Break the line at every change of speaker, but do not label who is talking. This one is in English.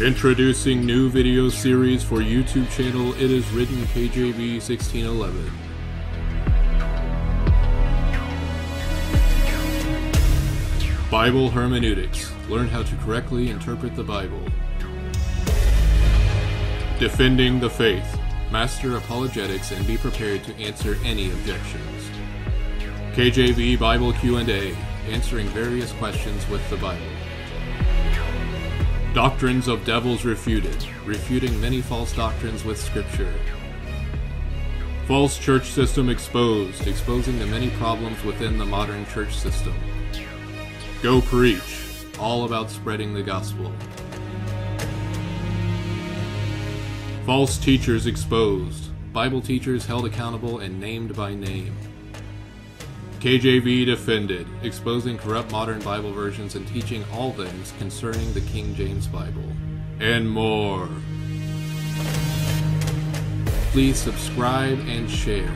Introducing new video series for YouTube channel It Is Written KJV 1611. Bible Hermeneutics. Learn how to correctly interpret the Bible. Defending the Faith. Master apologetics and be prepared to answer any objections. KJV Bible Q&A. Answering various questions with the Bible. Doctrines of Devils Refuted, refuting many false doctrines with Scripture. False Church System Exposed, exposing the many problems within the modern church system. Go Preach, all about spreading the gospel. False Teachers Exposed, Bible teachers held accountable and named by name. KJV Defended, exposing corrupt modern Bible versions and teaching all things concerning the King James Bible. And more. Please subscribe and share.